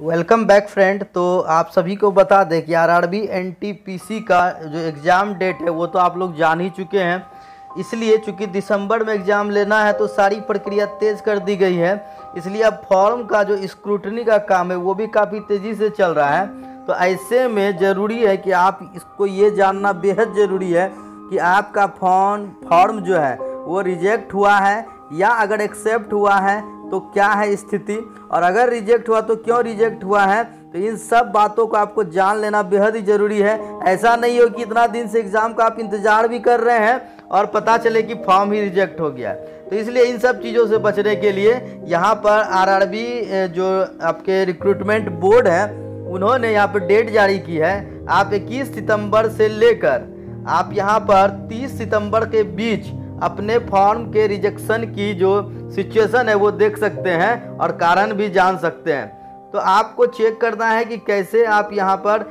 Welcome back friend तो आप सभी को बता दें कि आर आर बी एन का जो एग्ज़ाम डेट है, वो तो आप लोग जान ही चुके हैं। इसलिए चूँकि दिसंबर में एग्ज़ाम लेना है तो सारी प्रक्रिया तेज़ कर दी गई है। इसलिए अब फॉर्म का जो स्क्रूटनी का काम है, वो भी काफ़ी तेज़ी से चल रहा है। तो ऐसे में ज़रूरी है कि आप इसको ये जानना बेहद ज़रूरी है कि आपका फॉर्म फॉर्म जो है, वो रिजेक्ट हुआ है या अगर एक्सेप्ट हुआ है तो क्या है स्थिति? और अगर रिजेक्ट हुआ तो क्यों रिजेक्ट हुआ है? तो इन सब बातों को आपको जान लेना बेहद ही ज़रूरी है। ऐसा नहीं हो कि इतना दिन से एग्ज़ाम का आप इंतज़ार भी कर रहे हैं और पता चले कि फॉर्म ही रिजेक्ट हो गया। तो इसलिए इन सब चीज़ों से बचने के लिए यहाँ पर आरआरबी जो आपके रिक्रूटमेंट बोर्ड है, उन्होंने यहाँ पर डेट जारी की है। आप 21 सितंबर से लेकर आप यहाँ पर 30 सितंबर के बीच अपने फॉर्म के रिजेक्शन की जो सिचुएशन है, वो देख सकते हैं और कारण भी जान सकते हैं। तो आपको चेक करना है कि कैसे आप यहाँ पर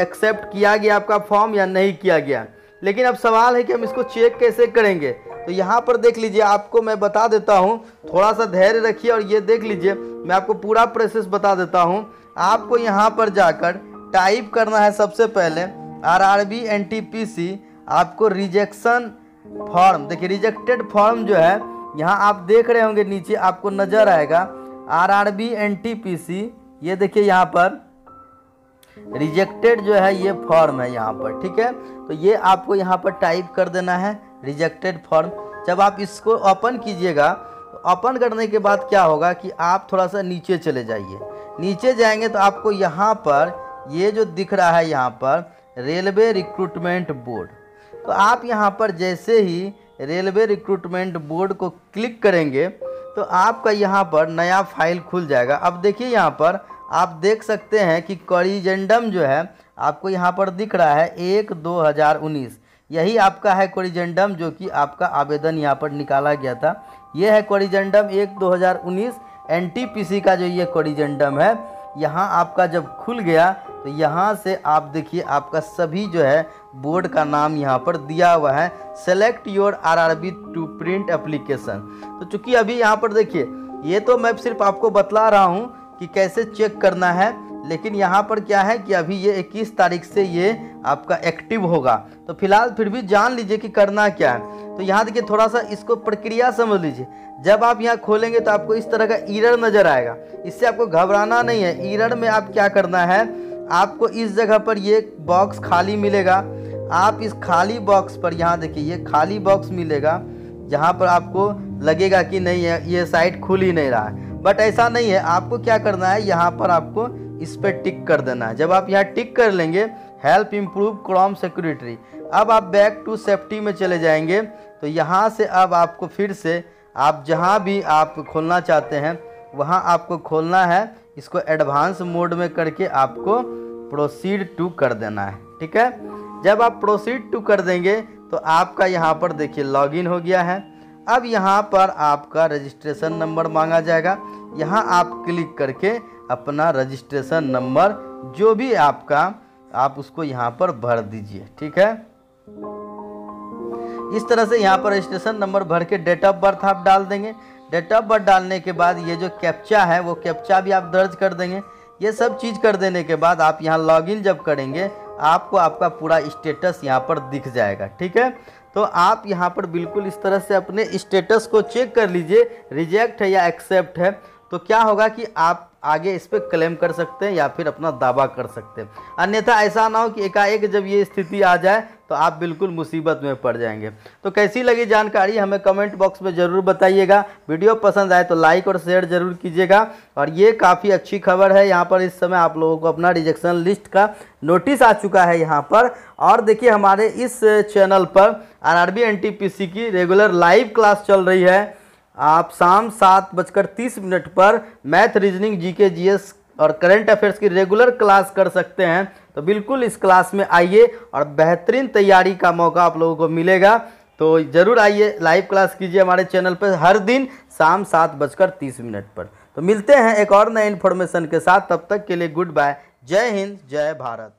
एक्सेप्ट किया गया आपका फॉर्म या नहीं किया गया। लेकिन अब सवाल है कि हम इसको चेक कैसे करेंगे? तो यहाँ पर देख लीजिए, आपको मैं बता देता हूँ थोड़ा सा धैर्य रखिए और ये देख लीजिए, मैं आपको पूरा प्रोसेस बता देता हूँ। आपको यहाँ पर जाकर टाइप करना है सबसे पहले R R B N T P C आपको रिजेक्शन फॉर्म। देखिए रिजेक्टेड फॉर्म जो है, यहाँ आप देख रहे होंगे, नीचे आपको नज़र आएगा R R B N T P C ये देखिए यहाँ पर रिजेक्टेड जो है, ये फॉर्म है यहाँ पर, ठीक है? तो ये आपको यहाँ पर टाइप कर देना है रिजेक्टेड फॉर्म। जब आप इसको ओपन कीजिएगा तो ओपन करने के बाद क्या होगा कि आप थोड़ा सा नीचे चले जाइए। नीचे जाएँगे तो आपको यहाँ पर, ये जो दिख रहा है यहाँ पर, रेलवे रिक्रूटमेंट बोर्ड। तो आप यहाँ पर जैसे ही रेलवे रिक्रूटमेंट बोर्ड को क्लिक करेंगे तो आपका यहाँ पर नया फ़ाइल खुल जाएगा। अब देखिए यहाँ पर आप देख सकते हैं कि कॉरिजेंडम जो है, आपको यहाँ पर दिख रहा है एक दो हज़ार उन्नीस। यही आपका है कोरिजेंडम, जो कि आपका आवेदन यहाँ पर निकाला गया था। यह है कोरिजेंडम एक दो हज़ार उन्नीस एन का जो ये कोरिजेंडम है यहाँ आपका जब खुल गया तो यहाँ से आप देखिए, आपका सभी जो है, बोर्ड का नाम यहाँ पर दिया हुआ है select your R R B to print application तो चूँकि अभी यहाँ पर देखिए, ये तो मैं सिर्फ़ आपको बतला रहा हूँ कि कैसे चेक करना है लेकिन यहाँ पर क्या है कि अभी ये 21 तारीख से ये आपका एक्टिव होगा। तो फ़िलहाल फिर भी जान लीजिए कि करना क्या है। तो यहाँ देखिए थोड़ा सा इसको प्रक्रिया समझ लीजिए। जब आप यहाँ खोलेंगे तो आपको इस तरह का ईरर नज़र आएगा। इससे आपको घबराना नहीं है। ईरर में आप क्या करना है, आपको इस जगह पर ये बॉक्स खाली मिलेगा। आप इस खाली बॉक्स पर यहाँ देखिए, ये खाली बॉक्स मिलेगा। जहाँ पर आपको लगेगा कि नहीं, ये साइट खुल ही नहीं रहा है। बट ऐसा नहीं है। आपको क्या करना है, यहाँ पर आपको इस पर टिक कर देना है। जब आप यहाँ टिक कर लेंगे हेल्प इम्प्रूव क्रॉम सिक्योरिटी अब आप बैक टू सेफ्टी में चले जाएँगे तो यहाँ से अब आपको फिर से, आप जहाँ भी आप खोलना चाहते हैं, वहाँ आपको खोलना है। इसको एडवांस मोड में करके आपको प्रोसीड टू कर देना है, ठीक है? जब आप प्रोसीड टू कर देंगे तो आपका यहाँ पर देखिए लॉगिन हो गया है। अब यहाँ पर आपका रजिस्ट्रेशन नंबर मांगा जाएगा। यहाँ आप क्लिक करके अपना रजिस्ट्रेशन नंबर जो भी आपका, आप उसको यहाँ पर भर दीजिए, ठीक है? इस तरह से यहाँ पर रजिस्ट्रेशन नंबर भर के डेट ऑफ़ बर्थ आप डाल देंगे। डेट ऑफ़ बर्थ डालने के बाद ये जो कैप्चा है, वो कैप्चा भी आप दर्ज कर देंगे। ये सब चीज़ कर देने के बाद आप यहाँ लॉगिन जब करेंगे, आपको आपका पूरा स्टेटस यहाँ पर दिख जाएगा, ठीक है? तो आप यहाँ पर बिल्कुल इस तरह से अपने स्टेटस को चेक कर लीजिए। रिजेक्ट है या एक्सेप्ट है तो क्या होगा कि आप आगे इस पर क्लेम कर सकते हैं या फिर अपना दावा कर सकते हैं। अन्यथा ऐसा ना हो कि एकाएक जब ये स्थिति आ जाए तो आप बिल्कुल मुसीबत में पड़ जाएँगे। तो कैसी लगी जानकारी, हमें कमेंट बॉक्स में ज़रूर बताइएगा। वीडियो पसंद आए तो लाइक और शेयर ज़रूर कीजिएगा। और ये काफ़ी अच्छी खबर है, यहाँ पर इस समय आप लोगों को अपना रिजेक्शन लिस्ट का नोटिस आ चुका है यहाँ पर। और देखिए, हमारे इस चैनल पर आर आर की रेगुलर लाइव क्लास चल रही है। आप शाम सात बजकर तीस मिनट पर मैथ रीजनिंग, जीके, जीएस और करंट अफेयर्स की रेगुलर क्लास कर सकते हैं। तो बिल्कुल इस क्लास में आइए और बेहतरीन तैयारी का मौका आप लोगों को मिलेगा। तो ज़रूर आइए, लाइव क्लास कीजिए हमारे चैनल पर हर दिन शाम सात बजकर तीस मिनट पर। तो मिलते हैं एक और नए इन्फॉर्मेशन के साथ, तब तक के लिए गुड बाय। जय हिंद, जय भारत।